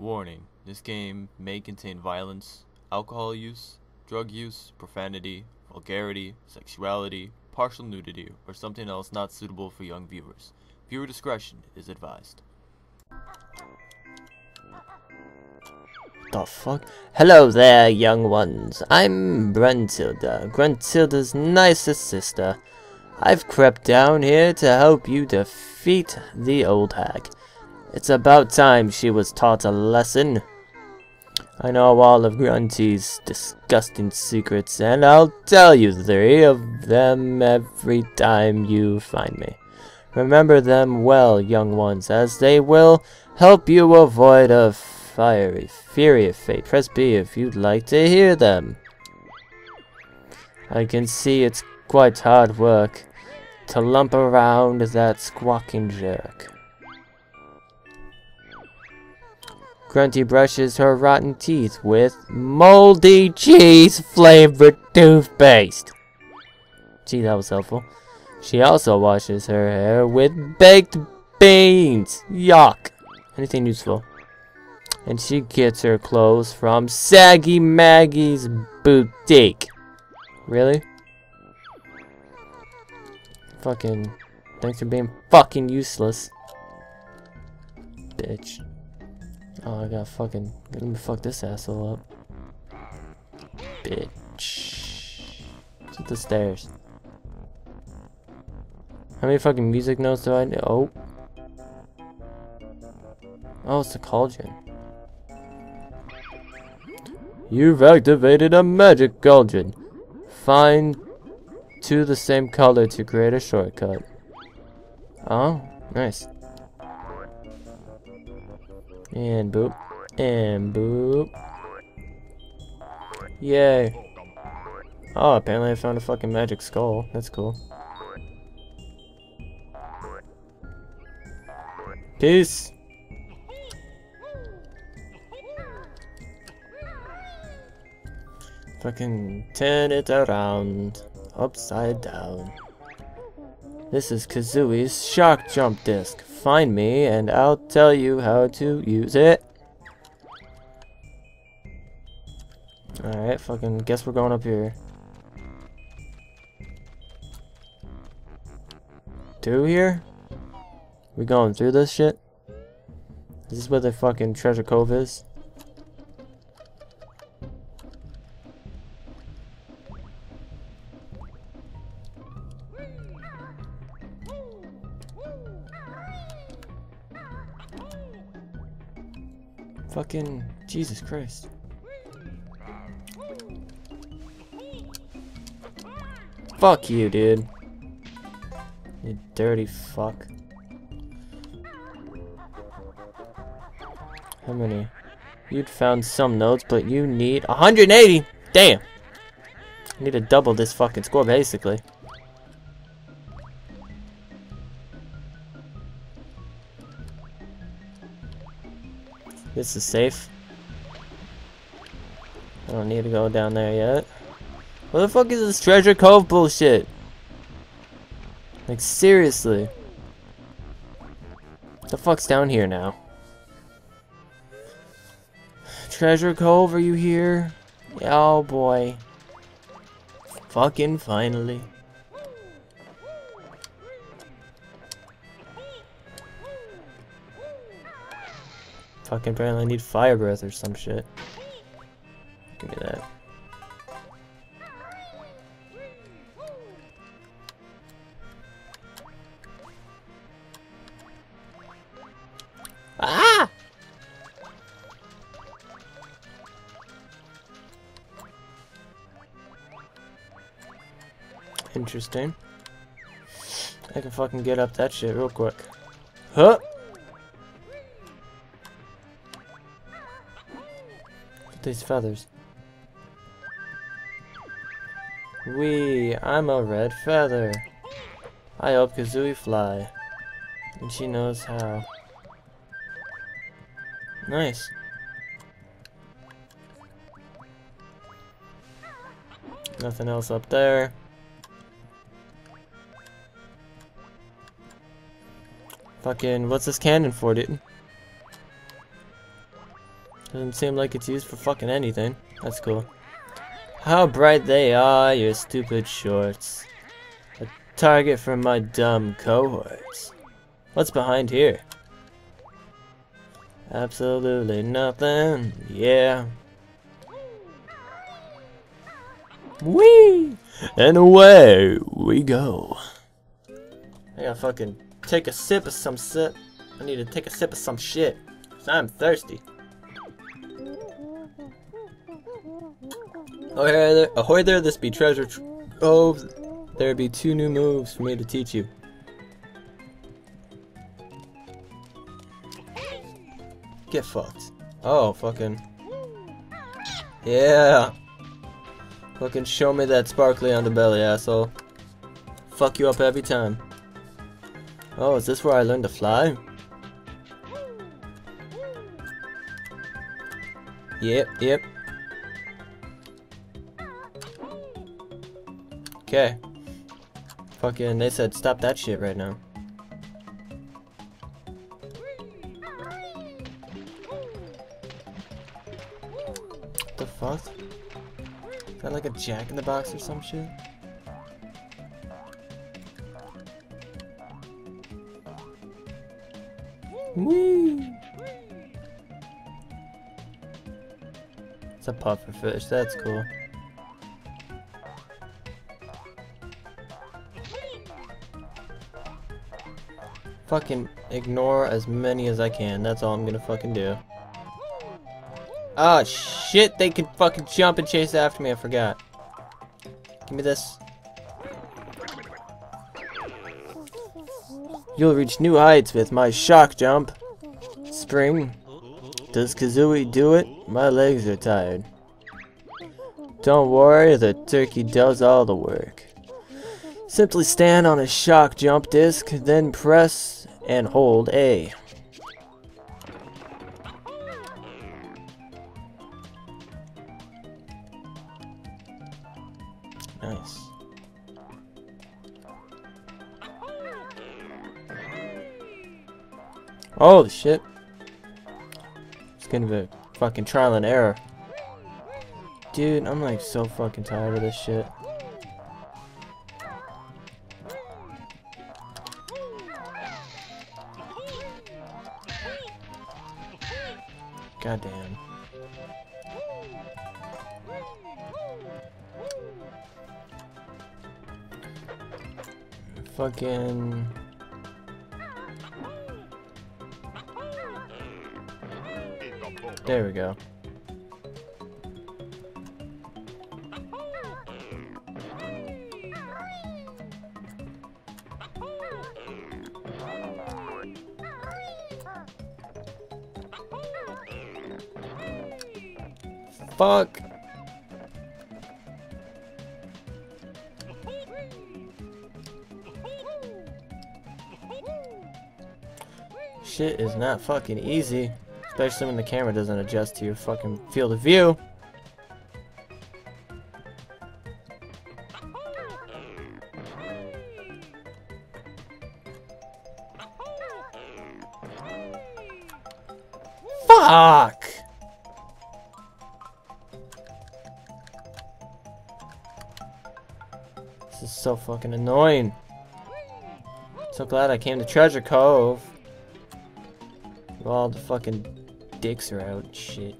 Warning, this game may contain violence, alcohol use, drug use, profanity, vulgarity, sexuality, partial nudity, or something else not suitable for young viewers. Viewer discretion is advised. The fuck? Hello there, young ones. I'm Brentilda, Gruntilda's nicest sister. I've crept down here to help you defeat the old hag. It's about time she was taught a lesson. I know all of Grunty's disgusting secrets, and I'll tell you three of them every time you find me. Remember them well, young ones, as they will help you avoid a fiery fury of fate. Press B if you'd like to hear them. I can see it's quite hard work to lump around that squawking jerk. Grunty brushes her rotten teeth with moldy cheese flavored toothpaste. Gee, that was helpful. She also washes her hair with baked beans. Yuck. Anything useful. And she gets her clothes from Saggy Maggie's boutique. Really? Fucking. Thanks for being fucking useless. Bitch. Oh, I got fucking. Let me fuck this asshole up. Bitch. To the stairs. How many fucking music notes do I know? Oh. Oh, it's the cauldron. You've activated a magic cauldron. Find two the same color to create a shortcut. Oh, nice. And boop. And boop. Yay. Oh, apparently I found a fucking magic skull. That's cool. Peace. Fucking turn it around. Upside down. This is Kazooie's Shock Jump Disc. Find me and I'll tell you how to use it. Alright, fucking guess we're going up here. Two here? We going through this shit? Is this where the fucking treasure cove is? Fucking Jesus Christ. Fuck you, dude. You dirty fuck. How many? You'd found some notes, but you need 180! Damn! I need to double this fucking score, basically. This is safe. I don't need to go down there yet. What the fuck is this treasure cove bullshit? Like, seriously. The fuck's down here now? Treasure Cove, are you here? Oh boy. Fucking finally. Fucking apparently I need fire breath or some shit. Give me that. Ah! Interesting. I can fucking get up that shit real quick. Huh? These feathers. Wee, I'm a red feather. I help Kazooie fly. And she knows how. Nice. Nothing else up there. Fucking, what's this cannon for, dude? Doesn't seem like it's used for fucking anything. That's cool. How bright they are, your stupid shorts. A target for my dumb cohorts. What's behind here? Absolutely nothing. Yeah. Whee! And away we go. I gotta fucking take a sip of some sip. I need to take a sip of some shit. Cause I'm thirsty. Oh, ahoy there, oh, ahoy there, this be treasure tr Oh, there be two new moves for me to teach you. Get fucked. Oh, fucking. Yeah. Fucking show me that sparkly on the belly, asshole. Fuck you up every time. Oh, is this where I learned to fly? Yep, yep. Okay. Fucking, they said stop that shit right now. What the fuck? Is that like a jack in the box or some shit? Whee! It's a puffer fish, that's cool. Fucking ignore as many as I can, that's all I'm gonna fucking do. Oh shit, they can fucking jump and chase after me, I forgot. Give me this. You'll reach new heights with my shock jump. Spring. Does Kazooie do it? My legs are tired. Don't worry, the turkey does all the work. Simply stand on a shock jump disc, then press and hold A. Nice. Holy shit. It's gonna be fucking trial and error. Dude, I'm like so fucking tired of this shit. There we go. Fuck. Shit is not fucking easy. Especially when the camera doesn't adjust to your fucking field of view. Fuck! This is so fucking annoying. So glad I came to Treasure Cove. All the fucking dicks are out shit.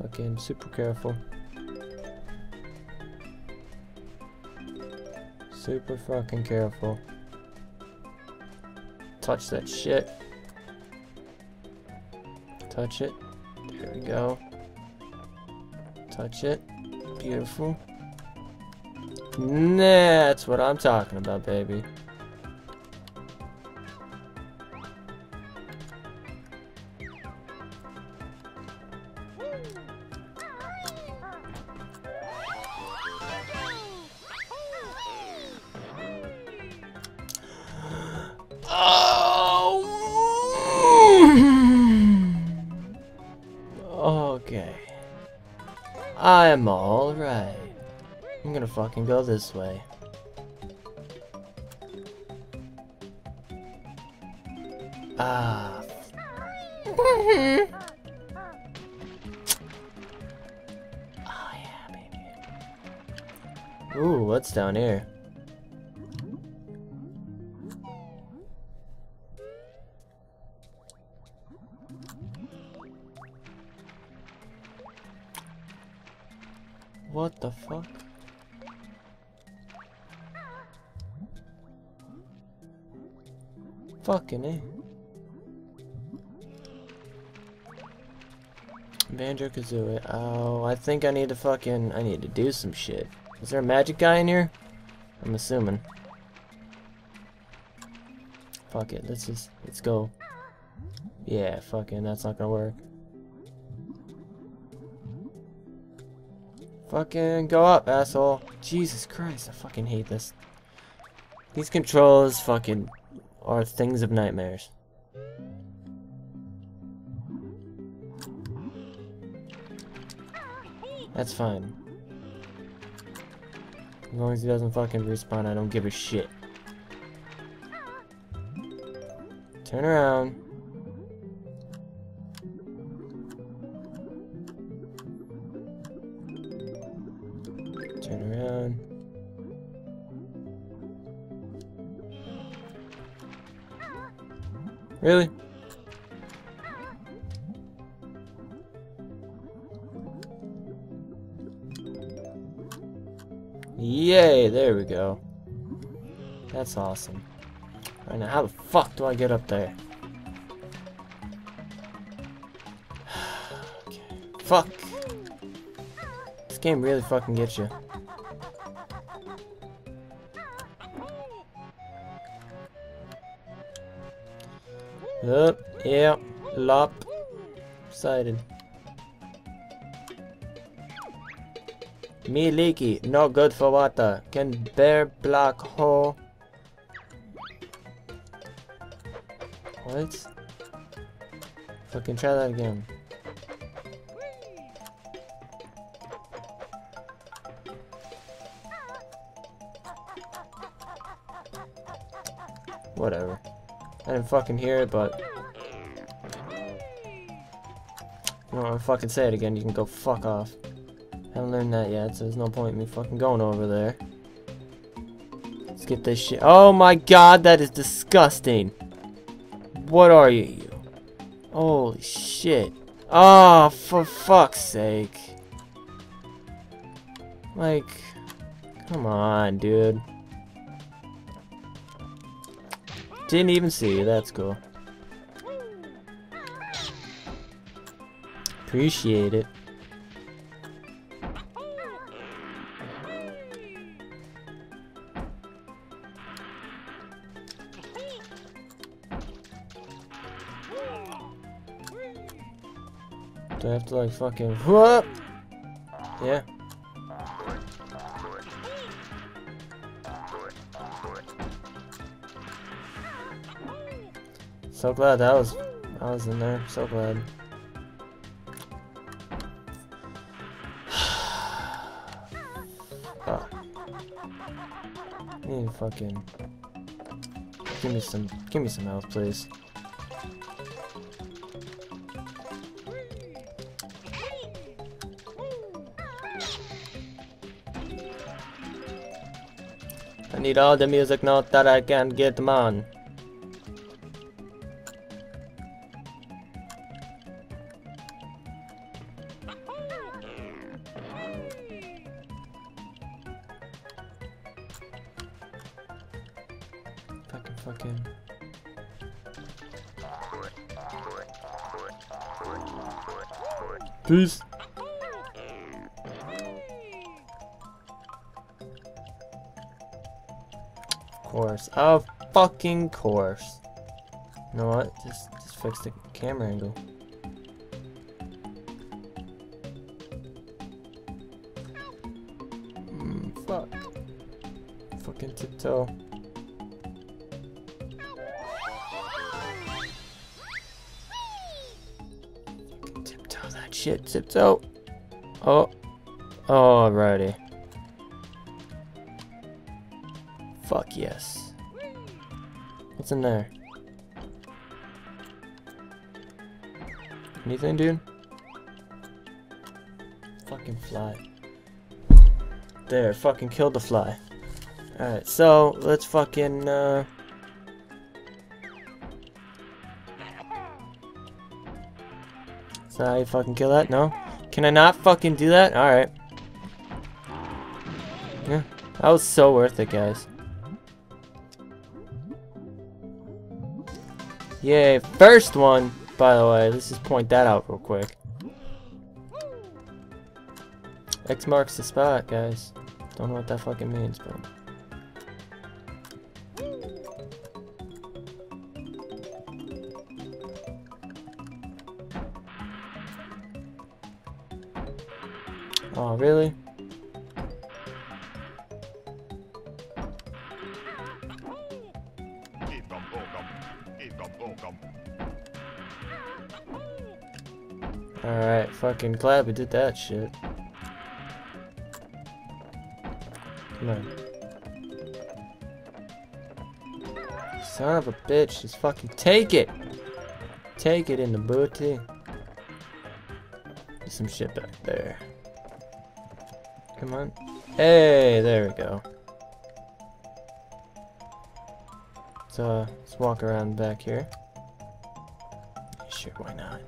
Fucking super careful. Super fucking careful. Touch that shit. Touch it. There we go. Touch it. Beautiful. Nah, that's what I'm talking about, baby. I'm go this way. Ah. oh yeah, baby. Ooh, what's down here? What the fuck? Fucking A. Banjo Kazooie. Oh, I think I need to fucking. I need to do some shit. Is there a magic guy in here? I'm assuming. Fuck it. Let's just. Let's go. Yeah, fucking. That's not gonna work. Fucking go up, asshole. Jesus Christ, I fucking hate this. These controls fucking are things of nightmares. That's fine. As long as he doesn't fucking respawn, I don't give a shit. Turn around. Really? Yay, there we go. That's awesome. Right now, how the fuck do I get up there? okay. Fuck! This game really fucking gets you. Up, yeah, lop. Sided. Me leaky, no good for water. Can bear black hole. What? Fucking try that again. Whatever. I didn't fucking hear it, but... You want to fucking say it again, you can go fuck off. I haven't learned that yet, so there's no point in me fucking going over there. Let's get this shit. Oh my god, that is disgusting. What are you, you? Holy shit. Oh, for fuck's sake. Like, come on, dude. Didn't even see you, that's cool. Appreciate it. Do I have to like fucking whoop? Yeah. So glad that was I was in there. So glad. I need fucking give me some give me some health, please. I need all the music notes that I can get them freaking course. You know what? Just, just fix the camera angle. Mm, fuck. Fucking tiptoe. Tiptoe that shit, tiptoe. Oh. Alrighty. Fuck yes. What's in there? Anything, dude? Fucking fly. There, fucking killed the fly. Alright, so, let's fucking, uh... How you fucking kill that? No? Can I not fucking do that? Alright. Yeah, that was so worth it, guys. Yay, first one, by the way. Let's just point that out real quick. X marks the spot, guys. Don't know what that fucking means, but... Oh, really? Fucking glad we did that shit. Come on. Son of a bitch, just fucking take it! Take it in the booty. There's some shit back there. Come on. Hey, there we go. So, uh, let's walk around back here. Sure, why not?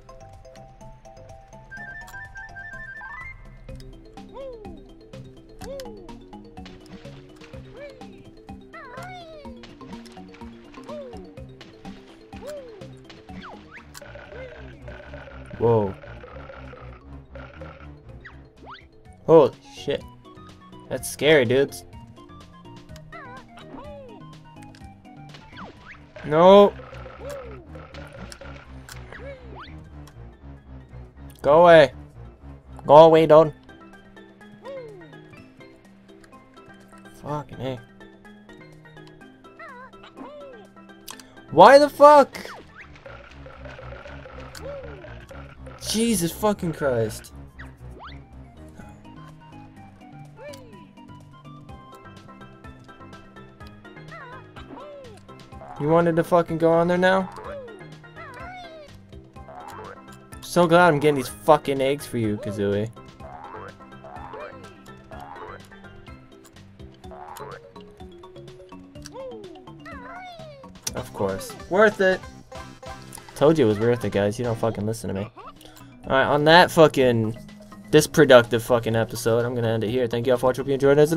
Whoa. Holy shit. That's scary, dudes. No. Go away. Go away, dude. Fucking hey. Why the fuck? Jesus fucking Christ. You wanted to fucking go on there now? So glad I'm getting these fucking eggs for you, Kazooie. Of course. Worth it! Told you it was worth it, guys. You don't fucking listen to me. Alright, on that fucking... This productive fucking episode, I'm gonna end it here. Thank you all for watching. Hope you enjoyed it.